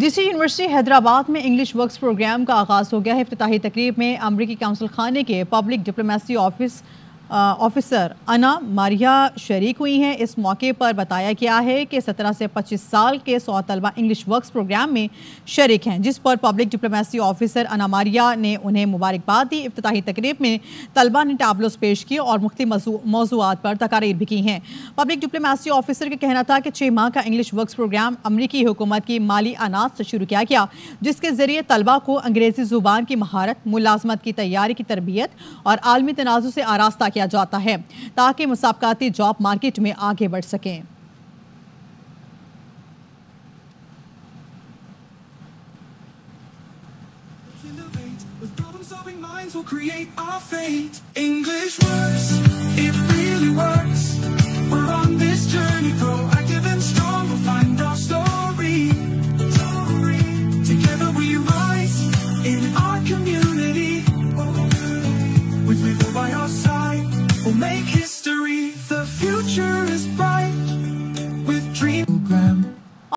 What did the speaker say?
D C university Hyderabad میں English works programme کا آغاز ہو گیا ہے۔ افتتاحی تقریب میں امریکی کونسل خانے کے پبلک ڈپلومیسی آفس آفیسر انا ماریا شریک ہوئی ہیں۔ اس موقع پر بتایا گیا ہے کہ سترہ سے پچیس سال کے سو طلبہ انگلش ورکس پروگرام میں شریک ہیں، جس پر پبلک ڈپلومیسی آفیسر انا ماریا نے انہیں مبارکباد دی۔ افتتاحی تقریب میں طلبہ نے ٹیبلوز پیش کی اور مختلف موضوعات پر تقاریر بھی کی ہیں۔ پبلک ڈپلومیسی آفیسر کا کہنا تھا کہ چھ ماہ کا انگلش ورکس پروگرام امریکی حکومت کی مالی اناج سے شروع کیا گیا، جس کے ذریعے طلبہ کو انگریزی زبان کی مہارت، ملازمت کی تیاری کی تربیت اور عالمی تنازع سے آراستہ کیا۔ کیا جاتا ہے تاکہ مسابقاتی جاب مارکٹ میں آگے بڑھ سکیں۔ English will make his